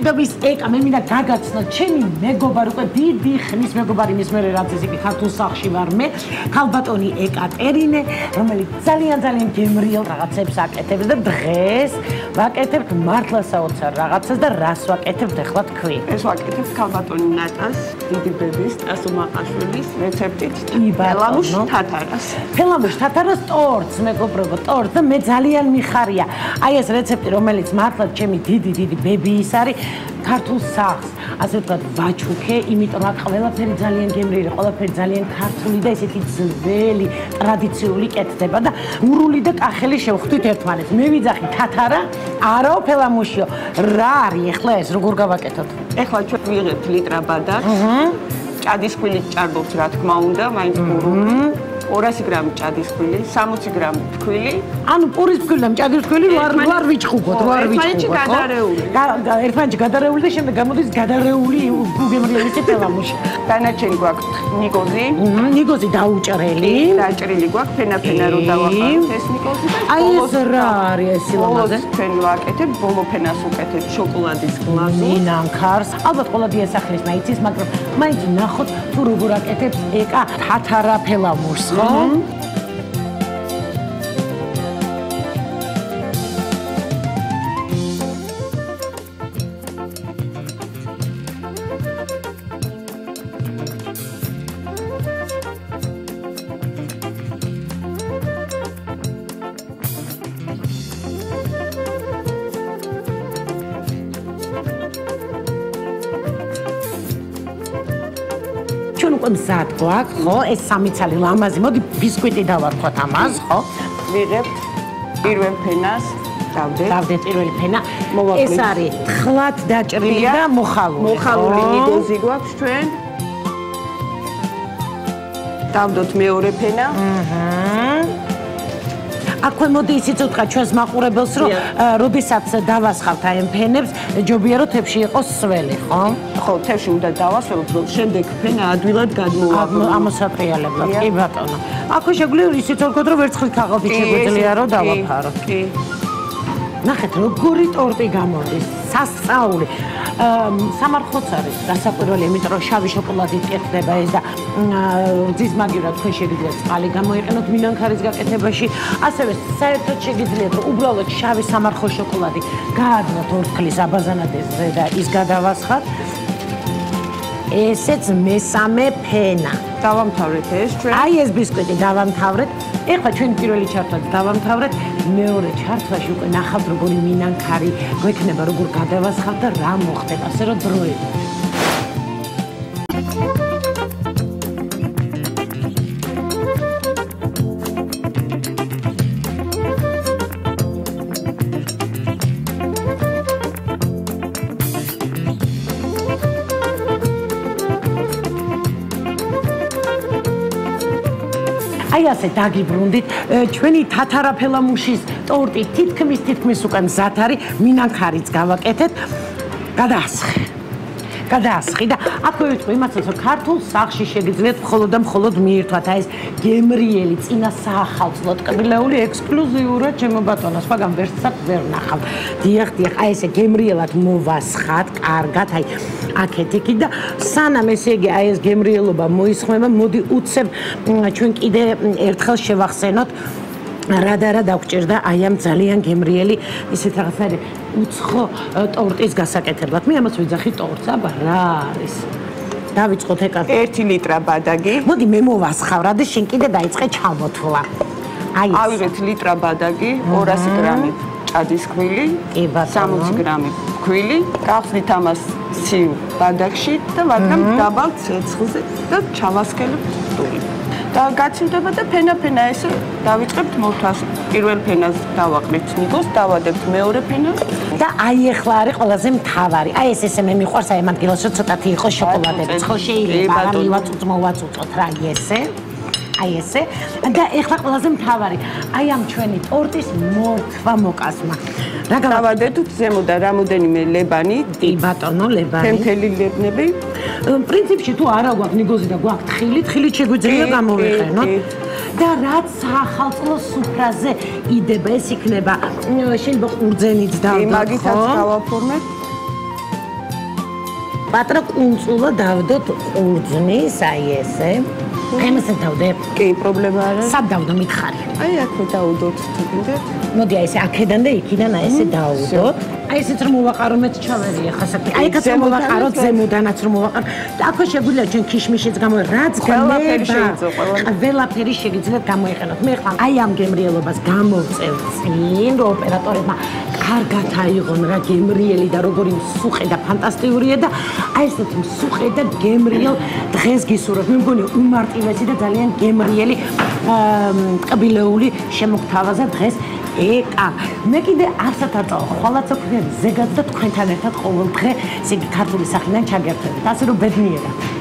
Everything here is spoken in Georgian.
დობის ეკა მე მინდა გაგაცნო ჩემი მეგობარ უკვე დიდი ხნის მეგობარი მის მერე რაც ისე ქართულ სახში ვარ მე. ქალბატონი ეკატერინე რომელიც ძალიან ძალიან გემრიელ რაღაცებს აკეთებს და დღეს. ვაკეთებთ მართლა საოცარ რაღაცას და რას ვაკეთებთ ახლა თქვი ეს ვაკეთებთ ქალბატონი ნატას დიდი ბების ტასო მაყაშვილის რეცეპტით. ფელამუშ თათარას. ფელამუშ თათარას ტორტს მეგობრებო ტორტს და მე ძალიან მიხარია. აი ეს რეცეპტი რომელიც მართლა ჩემი დიდი დიდი ბები ის არის ქართულ სახს, ასე ვთქვათ, ვაჩუქე, იმიტომ რომ ყველაფერი ძალიან გემრიელი, ყველაფერი ძალიან ქართული და ესეთი ძველი, ტრადიციული კეთდება და ურული და კახელი შევხვდით ერთმანეთს. მე ვიძახი თათარა, არაო ფელამუშიო. რა არის ახლა ეს, როგორ გავაკეთოთ? ახლა ჩვენ ვიღებთ ლიტრა ბადაკს. აჰა. ჭადისქვილი ჭარბობს, რა თქმა უნდა, მაინც ურული. აჰა. 200 გრამი ჭადისქვილი, 60 გრამი ფქვილი. ანუ პურის ფქვილი და ჭადისქვილი ვარ ვარ ვიჭხუგოთ, ვარ ვიჭხუგოთ. ერთმანეთში გადარეული. ერთმანეთში გადარეული და შემდეგ გამოდის გადარეული უგემრიელი ტელამუში. დანარჩენი გვაქვს ნიგოზი. ნიგოზი დაუჭრელი. დაჭრილი გვაქვს ფენა-ფენა რო დავახაროთ ეს ნიგოზი და აი ეს რა არის ეს სილამაზე? ჩვენ ვაკეთებ ბოლო ფენას უკეთებ შოკოლადის გლაზურს. ნინანქარს. ალბათ ყველა დიასახლის მაიცის, მაგრამ მაინც ნახოთ თუ როგორ აკეთებს ეკა თათარა ფელამურს. ხო? ჩვენ უკვე მზად გვაქვს, ხო? ეს სამი ცალი ლამაზი. მოდი ბისკვიტი დავარქვათ ამას, ხო? ვიღებთ პირველ ფენას. დავდეთ. დავდეთ პირველი ფენა. ეს არის თხლად დაჭრილი და მოხალული. მოხალული ნიგოზი გვაქვს ჩვენ. დავდოთ მეორე ფენა. აჰა. აქვე მოდი ისიც უთხრა ჩვენს მაყურებელს რომ როდესაც დავასხავთ აი ფენებს ჯობია რომ თებში იყოს სველი ხო ხო თებში უნდა დავასხავთ რომ შემდეგ ფენა ადვილად გადმოვაბო ამოსატრიალებლად კი ბატონო. აქვე შეგვიძლია ისიც უთხრა რომ ვერცხლით ქაღალდით შეგვიძლია რომ დავაფარო. კი. ნახეთ როგორი ტორტი გამოდის სასწაული. სამარხოც არის გასაკვირველი იმიტომ რომ შავი შოკოლადით კეთდება ეს და ძისმაგივრად თქვენ შეგიძლიათ წყალი გამოიყენოთ მინანქარის გაკეთებაში. ასევე საერთოდ შეგიძლიათ რომ უბრალოდ შავი სამარხო შოკოლადი გაადნოთ ორთქლის აბაზანადესზე და ის გადავასხათ ესეც მესამე ფენა. დავამთავრეთ ეს ჩვენ. აი ეს ბისკვიტი დავამთავრეთ. ეხლა ჩვენ პირველი ჩართვაც დავამთავრეთ. მეორე ჩართვაში უკვე ნახავთ როგორი მინანქარი გვექნება როგორ გადავასხავთ და რა მოხდება. ასე რომ დროებით აი ასე დაგიბრუნდით ჩვენი თათარაფელამუშის ტორტი თითქმის თითქმის უკან მზად არის მინანქარიც გავაკეთეთ. გადაასხე გადაასხი და აქვე ვიტყვი იმასაც რომ ქართულ სახში შეგიძლიათ მხოლოდ და მხოლოდ მიირთვათ. აი ეს გემრიელი წინა საახალწლო ტკბილეული ექსკლუზიურად ჩემო ბატონო სხვაგან ვერსად ვერ ნახავ დიახ დიახ აი ესე გემრიელად მოვასხათ კარგად აი აქეთ იქი და სანამ ესე იგი აი ეს გემრიელობა მოისხმება მოდი უცებ ჩვენ კიდე ერთხელ შევახსენოთ რა და რა დაგჭირდა აი ამ ძალიან გემრიელი ისეთ რაღაცარი უცხო ტორტის გასაკეთებლად. მე ამას ვიძახი ტორტს, აბა რა არის? დავიწყოთ ეკა 1 ლიტრა ბადაგი. მოდი მე მოვასხავრა და შენ კიდე დაიწყე ჩამოთვლა. აი ავიღეთ ლიტრა ბადაგი, 200 გრამი ჭადისქვილი, 60 გრამი ქვილი, გავხსნით ამას ცივ ბადაგში და ვადგამ დაბალ ცეცხლზე და ჩავასქენებ სტული. გაცივდება და ფენა-ფენა ესე დავიწყებთ მოთვას. პირველ ფენას დავაყრით ნიკოს, დავადებთ მეორე ფენას და აი ახლა არის ყველაზე მთავარი. აი ეს ესე მე მიყვარს აი ამ ადგილას რომ ცოტათი იყოს შოკოლადები. ხო შეიძლება რა მივაწუწ მოვაწუწოთ რა ესე. აი ესე. და ეხლა ყველაზე მთავარი აი ამ ჩვენი ტორტის მორქვა მოკასმა. რა გავადეთ ზემოდა რამოდენიმე ლებანი? დი ბატონო ლებანი თემთელი ლებნები? პრინციპში თუ არა გვაქვს ნიგოზი და გვაქვს თხილი თხილი შეგვიძლია გამოვიყენოთ და რაც ახალწლო სუფრაზე იდება ეს იქნება შეიძლება ყურძენიც და მაგითაც გავაფორმებ პატრა კუნწულა დავდოთ ყურძნის, აი ესე. ემსე დავდე. კი, პრობლემა არა. სად დავდო მითხარი? აი აქვე დაუდოთ თქინდეთ. მოდი აი ესე აქედან და იქიდან აი ესე დაუდოთ. აი ესეც რომ მოვაყარო მეც ჩავერია ხასაკი. აი ეგაც რომ მოვაყარო ზემოდანაც რომ მოვაყარო. და აქ შეგვიძლია ჩვენ ქიშმიშიც გამო რაც ყველაფერი შეიძლება ყველაფერი. შეგიძლიათ გამოიყენოთ. მე ხვალ აი ამ გემრიელობას გამოვწევ წინ რო ოპერატორებმა კარგად აიღონ რა გემრიელი და როგორი მსუხე და ფანტასტიკურია და აი ესეთი მსუხე და გემრიელ დღეს გისურვებ. მე მგონი უმარტივესი და ძალიან გემრიელი ყბილეული შემოგთავაზა დღეს ეკა მე კიდე არსად არ წავა ხვალაც აქვს ზეგაც და თქვენთან ერთად ყოველ დღე ესე იგი ქართული სახლიდან ჩაგერთვებით ასე რომ ბედნიერად